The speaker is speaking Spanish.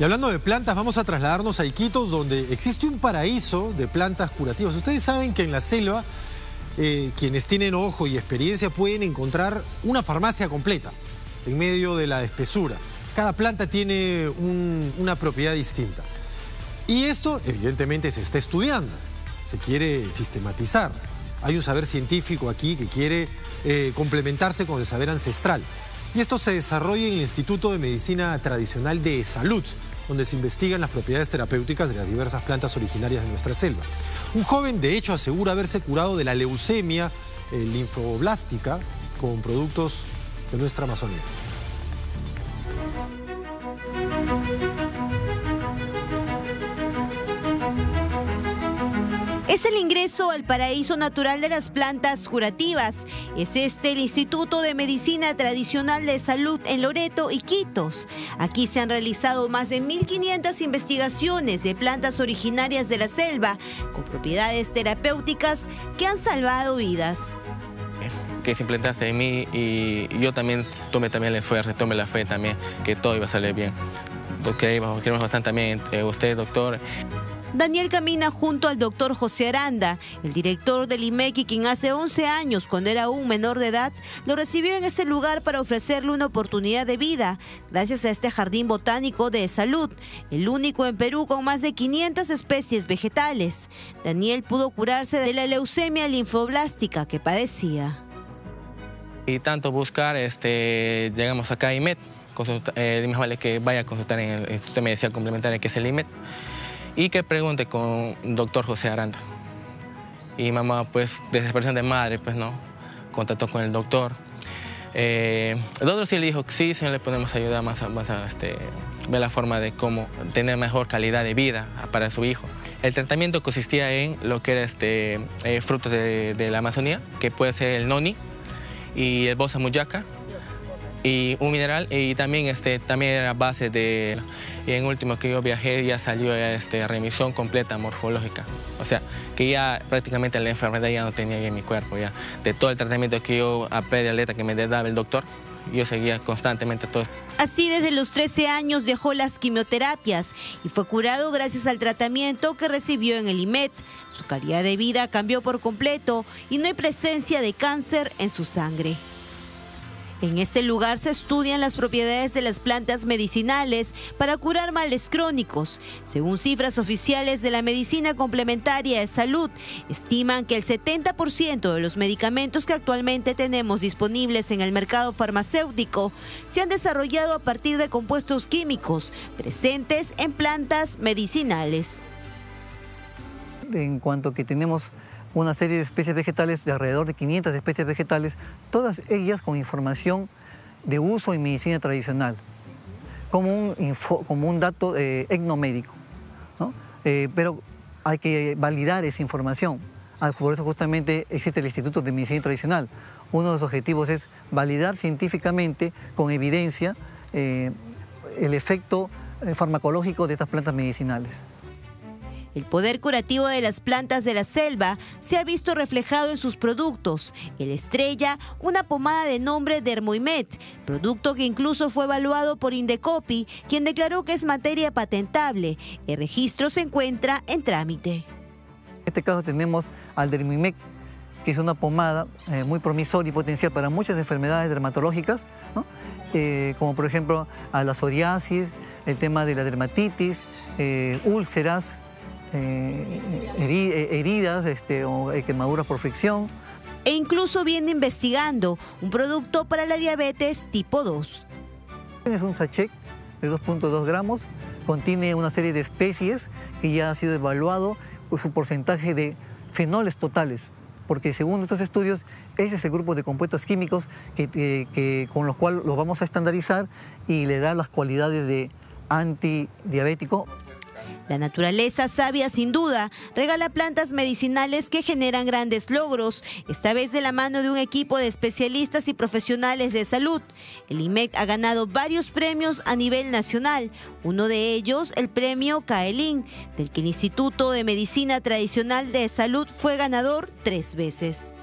Y hablando de plantas, vamos a trasladarnos a Iquitos, donde existe un paraíso de plantas curativas. Ustedes saben que en la selva, eh, quienes tienen ojo y experiencia pueden encontrar una farmacia completa en medio de la espesura. Cada planta tiene una propiedad distinta. Y esto, evidentemente, se está estudiando. Se quiere sistematizar. Hay un saber científico aquí que quiere eh, complementarse con el saber ancestral. Y esto se desarrolla en el Instituto de Medicina Tradicional de Salud, donde se investigan las propiedades terapéuticas de las diversas plantas originarias de nuestra selva. Un joven, de hecho, asegura haberse curado de la leucemia eh, linfoblástica con productos de nuestra Amazonía. Es el ingreso al paraíso natural de las plantas curativas. Es este el Instituto de Medicina Tradicional de Salud en Loreto y Quitos. Aquí se han realizado más de 1.500 investigaciones de plantas originarias de la selva con propiedades terapéuticas que han salvado vidas que se implantaste en mí y yo también tomé también el esfuerzo, tomé la fe también que todo iba a salir bien. Queremos, queremos bastante también eh, usted, doctor. Daniel camina junto al doctor José Aranda, el director del IMECI, quien hace 11 años, cuando era un menor de edad, lo recibió en ese lugar para ofrecerle una oportunidad de vida, gracias a este jardín botánico de salud, el único en Perú con más de 500 especies vegetales. Daniel pudo curarse de la leucemia linfoblástica que padecía. Y tanto buscar, este, llegamos acá a IMED, eh, más vale que vaya a consultar en el Instituto de Medicina Complementaria, que es el IMED y que pregunte con doctor José Aranda. Y mamá, pues, desesperación de madre, pues, ¿no? Contactó con el doctor. Eh, el doctor sí le dijo que sí, señor, le podemos ayudar más a, más a este, ver la forma de cómo tener mejor calidad de vida para su hijo. El tratamiento consistía en lo que era este, eh, frutos de, de, la Amazonía, que puede ser el noni y el bosa muyaca, y un mineral y también, este, también era base de... Y en último que yo viajé ya salió este, remisión completa morfológica. O sea, que ya prácticamente la enfermedad ya no tenía en mi cuerpo. Ya. De todo el tratamiento que yo aprendí aleta que me daba el doctor, yo seguía constantemente todo. Así desde los 13 años dejó las quimioterapias y fue curado gracias al tratamiento que recibió en el IMET. Su calidad de vida cambió por completo y no hay presencia de cáncer en su sangre. En este lugar se estudian las propiedades de las plantas medicinales para curar males crónicos. Según cifras oficiales de la medicina complementaria de salud, estiman que el 70% de los medicamentos que actualmente tenemos disponibles en el mercado farmacéutico se han desarrollado a partir de compuestos químicos presentes en plantas medicinales. En cuanto que tenemos una serie de especies vegetales, de alrededor de 500 especies vegetales, todas ellas con información de uso en medicina tradicional, como un, como un dato eh, etnomédico. Eh, pero hay que validar esa información. Ah, por eso justamente existe el Instituto de Medicina Tradicional. Uno de los objetivos es validar científicamente, con evidencia, eh, el efecto farmacológico de estas plantas medicinales. El poder curativo de las plantas de la selva se ha visto reflejado en sus productos. El Estrella, una pomada de nombre Dermoimet, producto que incluso fue evaluado por Indecopi, quien declaró que es materia patentable. El registro se encuentra en trámite. En este caso tenemos al Dermoimet, que es una pomada eh, muy promisoria y potencial para muchas enfermedades dermatológicas, eh, como por ejemplo a la psoriasis, el tema de la dermatitis, eh, úlceras, eh, eh, heridas este, o eh, quemaduras por fricción. E incluso viene investigando un producto para la diabetes tipo 2. Es un sachet de 2.2 gramos, contiene una serie de especies que ya ha sido evaluado su porcentaje de fenoles totales, porque según estos estudios, ese es el grupo de compuestos químicos que, con los cuales los vamos a estandarizar y le da las cualidades de antidiabético. La naturaleza sabia sin duda regala plantas medicinales que generan grandes logros, esta vez de la mano de un equipo de especialistas y profesionales de salud. El IMEC ha ganado varios premios a nivel nacional, uno de ellos el premio Caelín, del que el Instituto de Medicina Tradicional de Salud fue ganador tres veces.